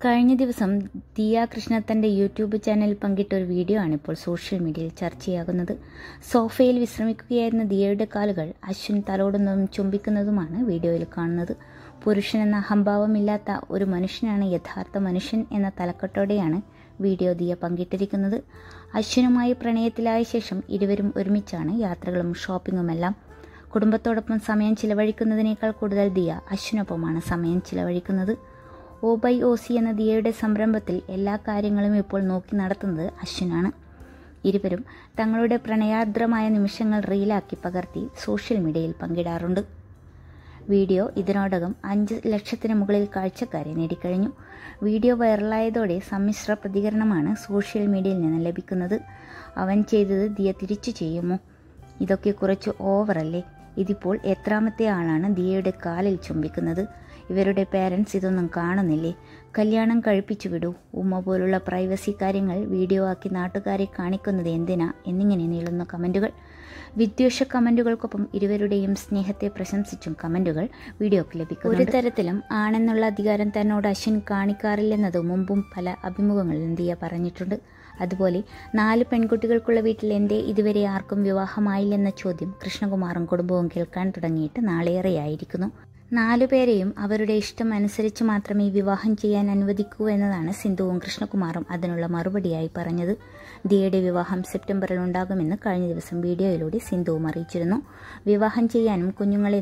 കഴിഞ്ഞ ദിവസം ദിയ കൃഷ്ണ തന്റെ യൂട്യൂബ് ചാനൽ പങ്കിട്ട ഒരു വീഡിയോ ആണ് ഇപ്പോൾ സോഷ്യൽ മീഡിയയിൽ ചർച്ചയാകുന്നത് സോഫയിൽ വിശ്രമിക്കുകയായിരുന്ന ദിയയുടെ കാലുകൾ അശ്വിൻ തലോടുന്നതും ചുംബിക്കുന്നതുമാണ് വീഡിയോയിൽ കാണുന്നത്. പുരുഷൻ എന്ന അഹംഭാവമില്ലാത്ത ഒരു മനുഷ്യനാണ് യഥാർത്ഥ മനുഷ്യൻ എന്ന തലക്കെട്ടോടെയാണ് വീഡിയോ ദിയ പങ്കിട്ടിരിക്കുന്നത്. അശ്വിനുമായി പ്രണയത്തിലായ ശേഷം ഇരുവരും ഒരുമിച്ചാണ് യാത്രകളും ഷോപ്പിങ്ങുമെല്ലാം. കുടുംബത്തോടൊപ്പം സമയം ചിലവഴിക്കുന്നതിനേക്കാൾ കൂടുതൽ ദിയ അശ്വിനൊപ്പമാണ് സമയം ചിലവഴിക്കുന്നത്. ഒ ബൈ ഒ സി എന്ന ദിയയുടെ സംരംഭത്തിൽ എല്ലാ കാര്യങ്ങളും ഇപ്പോൾ നോക്കി നടത്തുന്നത് അശ്വിനാണ്. ഇരുവരും തങ്ങളുടെ പ്രണയാർദ്രമായ നിമിഷങ്ങൾ റീലാക്കി പകർത്തി സോഷ്യൽ മീഡിയയിൽ പങ്കിടാറുണ്ട്. വീഡിയോ ഇതിനോടകം അഞ്ച് ലക്ഷത്തിന് മുകളിൽ കാഴ്ചക്കാരെ നേടിക്കഴിഞ്ഞു. വീഡിയോ വൈറലായതോടെ സമ്മിശ്ര പ്രതികരണമാണ് സോഷ്യൽ മീഡിയയിൽ നിന്ന് ലഭിക്കുന്നത്. അവൻ ചെയ്തത് ദിയ തിരിച്ചു ചെയ്യുമോ? ഇതൊക്കെ കുറച്ച് ഓവറല്ലേ? ഇതിപ്പോൾ എത്രാമത്തെ ആളാണ് ദിയയുടെ കാലിൽ ചുംബിക്കുന്നത്? ഇവരുടെ പേരൻസ് ഇതൊന്നും കാണുന്നില്ലേ? കല്യാണം കഴിപ്പിച്ചു വിടൂ. ഉമ്മ പോലുള്ള പ്രൈവസി കാര്യങ്ങൾ വീഡിയോ ആക്കി നാട്ടുകാരെ കാണിക്കുന്നത് എന്തിനാ? എന്നിങ്ങനെ നീളുന്ന കമന്റുകൾ വിദ്വേഷ കമന്റുകൾക്കൊപ്പം ഇരുവരുടെയും സ്നേഹത്തെ പ്രശംസിച്ചും കമന്റുകൾ വീഡിയോക്ക് ലഭിക്കും ഒരു തരത്തിലും ആണെന്നുള്ള അധികാരം തന്നോട് അശ്വിൻ കാണിക്കാറില്ലെന്നത് മുമ്പും പല അഭിമുഖങ്ങളിലും ദിയ പറഞ്ഞിട്ടുണ്ട്. അതുപോലെ നാല് പെൺകുട്ടികൾക്കുള്ള വീട്ടിൽ എന്തേ ഇതുവരെ ആർക്കും വിവാഹമായില്ലെന്ന ചോദ്യം കൃഷ്ണകുമാറും കുടുംബവും കേൾക്കാൻ തുടങ്ങിയിട്ട് നാളേറെയായിരിക്കുന്നു. നാലുപേരെയും അവരുടെ ഇഷ്ടം അനുസരിച്ച് മാത്രമേ വിവാഹം ചെയ്യാൻ അനുവദിക്കൂ എന്നതാണ് സിന്ധുവും കൃഷ്ണകുമാറും അതിനുള്ള മറുപടിയായി പറഞ്ഞത്. ദിയയുടെ വിവാഹം സെപ്റ്റംബറിൽ ഉണ്ടാകുമെന്ന് കഴിഞ്ഞ ദിവസം വീഡിയോയിലൂടെ സിന്ധുവും അറിയിച്ചിരുന്നു. വിവാഹം ചെയ്യാനും കുഞ്ഞുങ്ങളെ